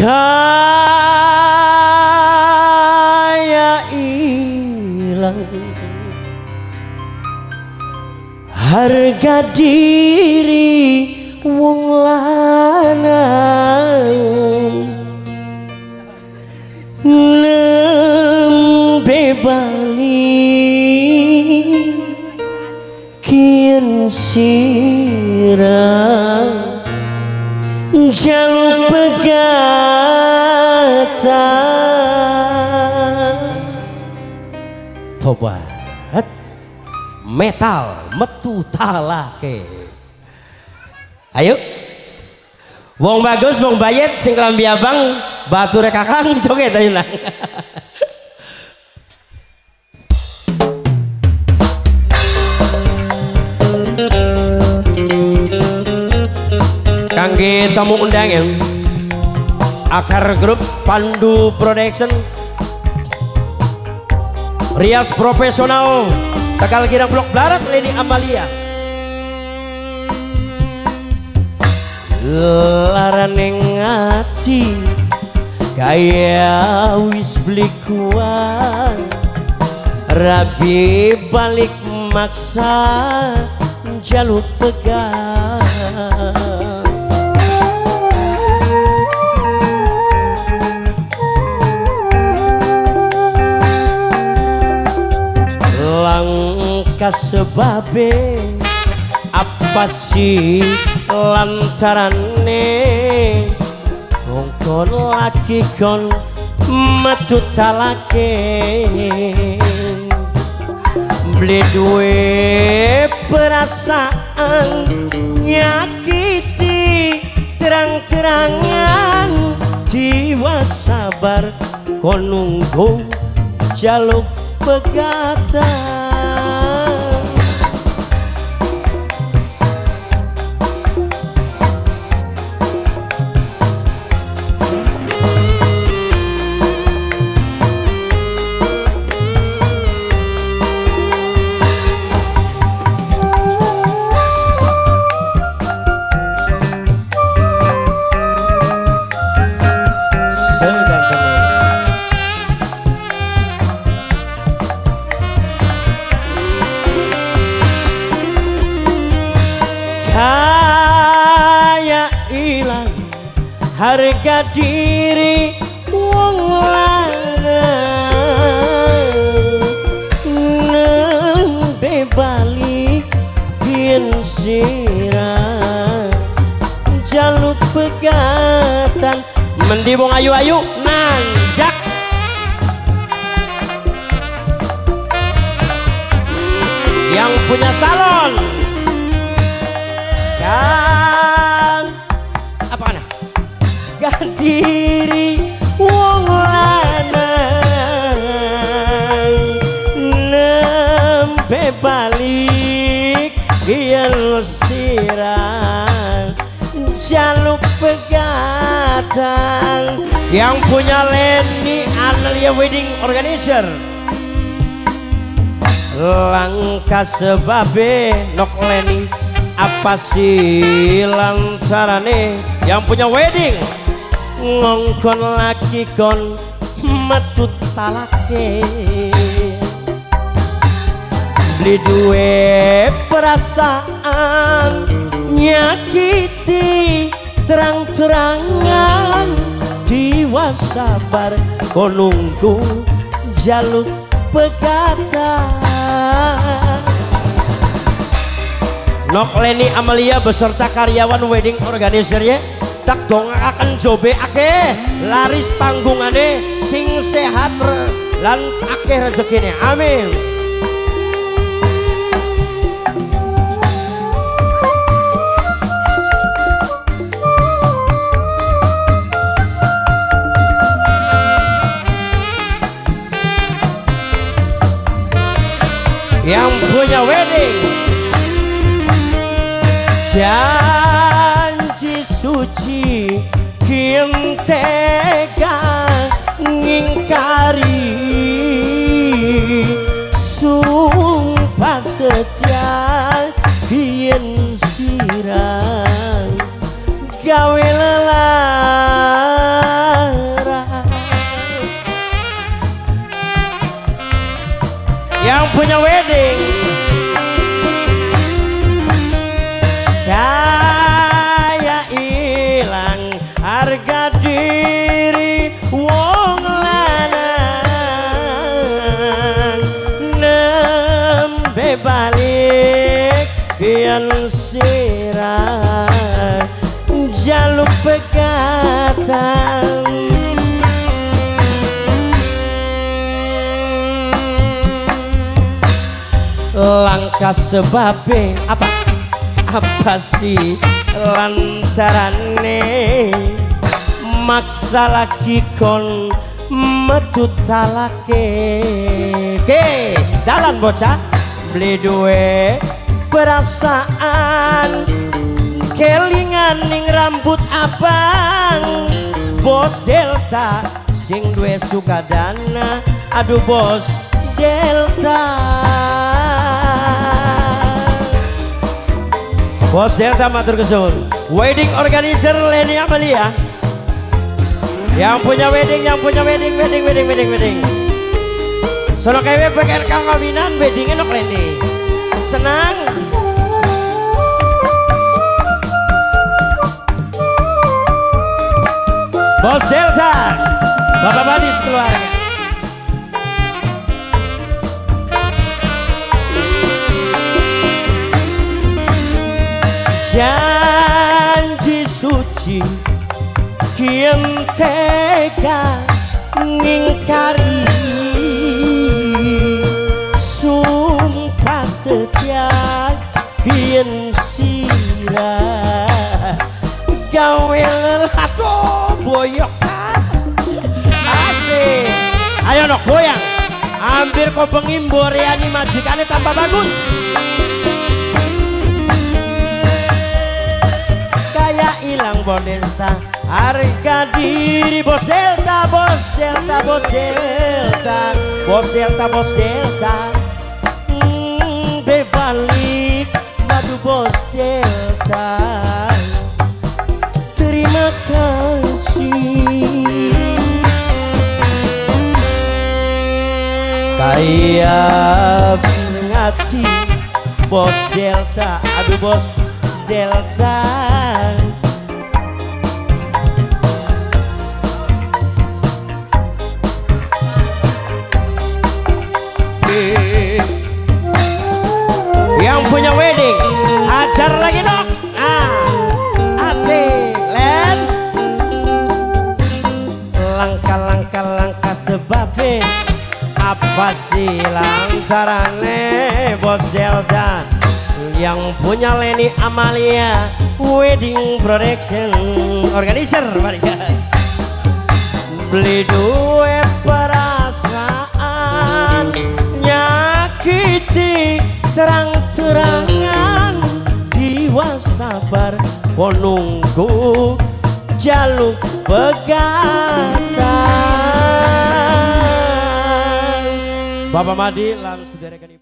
kaya hilang. Harga diri jaluk pegatan tobat metal metu talake. Ayo. Wong bagus wong bayet sing kelambi abang batu kakang joget ayo lah kangge tamu undangan akar grup Pandu Production. Rias profesional Tegal Girang Blok Barat Leni Amalia. Laraning ati Kaya wis beli kuat. Rabi balik maksa Jaluk pegang langkah sebabe. Apa sih lantarane kon laki kon metu talake. Beli duwe perasaan nyakiti terang-terangan. Jiwa sabar kon nunggu jaluk pegatan harga diri wong lanang nembe balik yen sirah jaluk pegatan. Mendi ayu-ayu nanjak. Yang punya salon gandiri wong lanang. Nembe balik yen sirah jaluk pegatan yang punya Leni Analia Wedding Organizer. Langkah sebabe nok Leni apa sih lantarane yang punya wedding ngongkon laki kon metut talake. Beli duwe perasaan nyakiti terang-terangan. Jiwa sabar kau nunggu jaluk pegatan. Nok Leni Amalia beserta karyawan wedding organizer ya dong akan jobe ake. Laris panggungane sing sehat lan ake rezekine amin. Yang punya wedding. Janji kari sumpah setia biyen sirang gawe yang punya wedding. balik yen sirah jaluk pegatan. Langkah sebab apa? Apa sih lantarane maksa lagi kon metu talake. Ke dalam bocah beli duwe perasaan kelingan ning rambut abang bos delta sing duwe sukadana aduh bos delta Bos Delta matur kesun. Wedding organizer Leni Amalia. Yang punya wedding, yang punya wedding, wedding, wedding, wedding, wedding. Sono kewe pengen kawinan weddingnya nok Leni. Senang. Bos Delta, Bapak Badis keluarga. janji suci kian tega ngingkari kian sirah gawe lelato boyok asik ayo nok goyang hampir kau ya nih majikannya tambah bagus hilang Bos Delta harga diri Bos Delta Bos Delta Bos Delta. Bos Delta Bos Delta. hmm, kaya ngati Bos Delta. Aduh Bos Delta. Yang punya wedding hajar lagi dong. Ah asik len. Langkah-langkah langkah sebabnya apa sih lantarane bos Delta yang punya Leni Amalia Wedding Production Organizer beli dua perasaan nyakiti terang-terangan. Jiwa sabar menunggu jaluk pegatan Bapak Madi lan ibu